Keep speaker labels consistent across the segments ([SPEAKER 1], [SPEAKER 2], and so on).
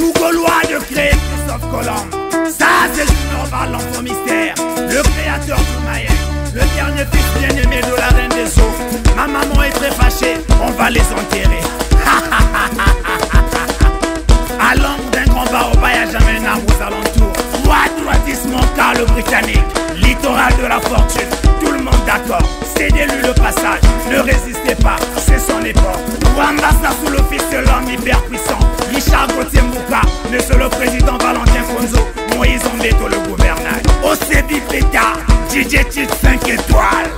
[SPEAKER 1] Tout Gaulois de créer Christophe Colomb. Ça, c'est Junior Val, l'enfant mystère. Le créateur du Mayenne. Le dernier fils bien-aimé de la reine des eaux. Ma maman est très fâchée, on va les enterrer. à l'ombre d'un grand baobab, y'a jamais un arbre aux alentours. Droite, mon cas, le britannique. Littoral de la fortune, tout le monde d'accord. Cédez-lui le passage, ne résistez pas, c'est son époque. Sous l'office Gauthier Mouka, le président Valentin Fonzo, Moïse Ombeto le gouvernail. OCB Pétard, DJ Titre 5 étoiles.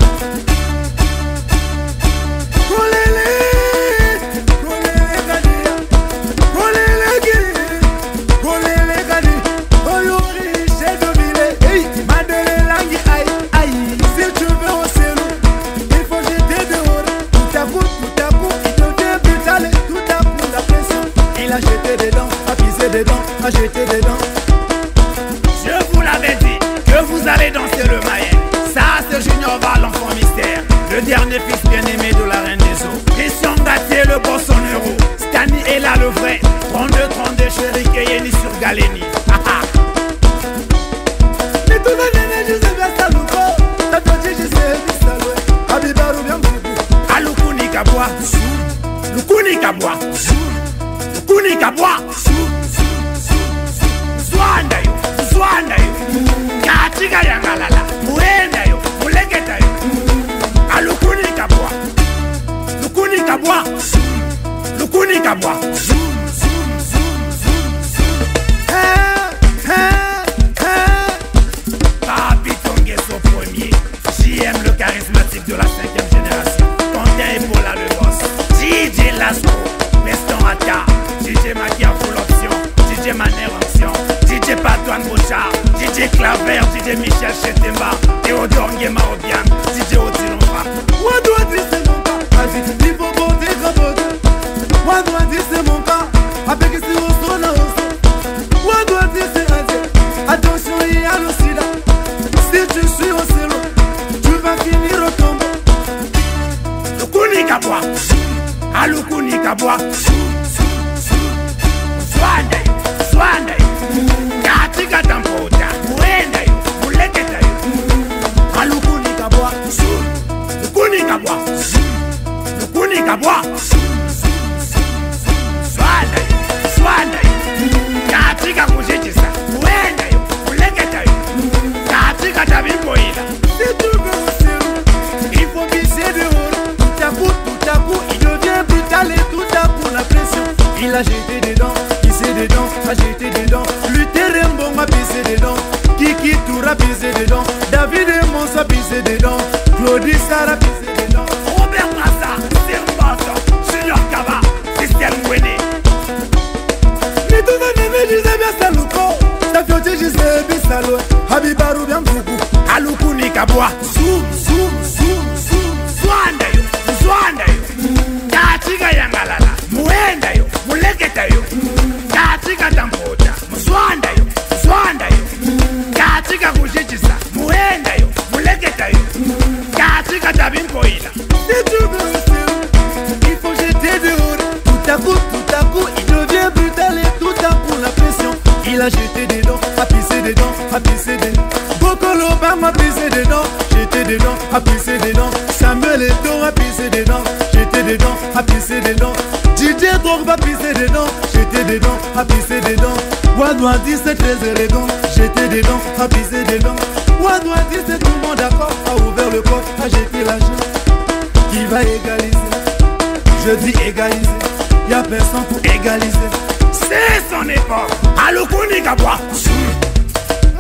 [SPEAKER 1] Je vous l'avais dit que vous allez danser le maillet. Ça, c'est Junior Val, l'enfant mystère. Le dernier fils bien-aimé de la Kabwa. Lukuni Kabwa. Premier. Le charismatique de la cinquième génération. Le boss. DJ Lasco. Meston Ata. DJ Makia full option. Maner option. DJ Patoine Bouchard. DJ Claver. DJ Michel Chetemba. Théodore Nguema Obiang. DJ Otilomba.
[SPEAKER 2] Mon cas. Son au son. Moi dois dire c'est un dieu. Attention, il y a le sida. Si tu suis au zéro, tu vas finir au tombeau.
[SPEAKER 1] Lukuni Kabwa. Alukuni Kabwa. Zwandayo, Zwandayo. Katika tampota. Muendayo, muleketayo. Alukuni Kabwa. Lukuni Kabwa. Lukuni Kabwa.
[SPEAKER 2] Bien beaucoup.
[SPEAKER 1] Alukuni Kabwa. Zoom, zoom, zoom, zoom. Yangalala.
[SPEAKER 2] Zéro, il faut jeter dehors. Tout à coup, tout à coup, il devient brutal et tout à coup la pression. Il a jeté pissé dedans. Bokolo Bam a pissé dedans, jeté dedans, a pissé dedans. Samuel Eto a pissé dedans, jeté dedans, a pissé dedans. DJ Drog va pisser dedans, jeté dedans, a pissé dedans. Wadouan dit c'est très élégant, jeté dedans, a pissé dedans. Wadouan dit c'est tout le monde d'accord, a ouvert le coffre, a jeté l'argent qui va égaliser? Je dis égaliser, y a personne pour égaliser.
[SPEAKER 1] C'est son époque. Alukuni Kabwa.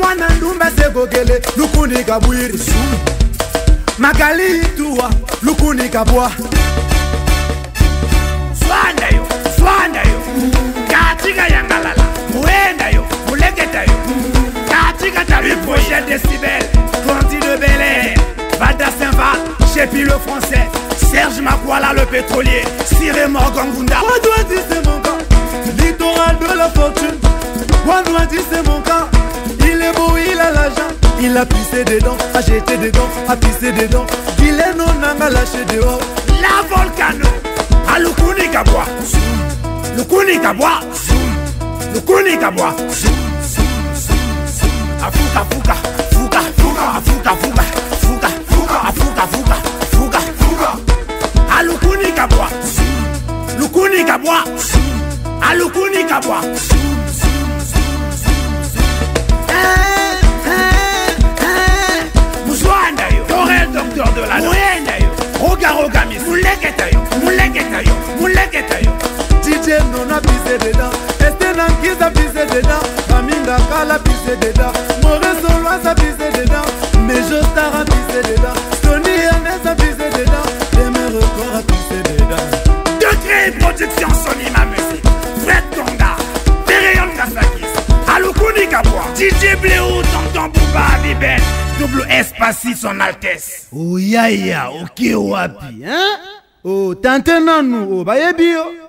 [SPEAKER 2] Mwana ndumba segogele, lukuni kabwiri. Magali ituwa, lukuni kabwa.
[SPEAKER 1] Zwandayo, Zwandayo. Katika yangalala. Muendayo, de. Chépi le français. Serge Makwala le pétrolier. Siré Morgangunda.
[SPEAKER 2] Wadouan dit c'est mon cas, littoral de la fortune. C'est mon cas, il est beau, il a l'argent. Il a pissé dedans, a jeté dedans, a pissé dedans. Il est non n'a lâché dehors.
[SPEAKER 1] La volcano. Alukuni Kabwa. Lukuni Kabwa. lukuni kabwa afuka fuka
[SPEAKER 2] pise dedans este nankiza pise dedans baminga kala pise dedans moresolwasa pise dedans mejotara pise dedans toni yanesa pise dedans demerekora pise dedans
[SPEAKER 1] degré production sonima musique fred konga tereyon kasakis alukuni kabwa dj bleu tonton buba abiben double espasi son altesse.
[SPEAKER 2] Oyaya oke wapi o oh, tante nanu o bayebi yo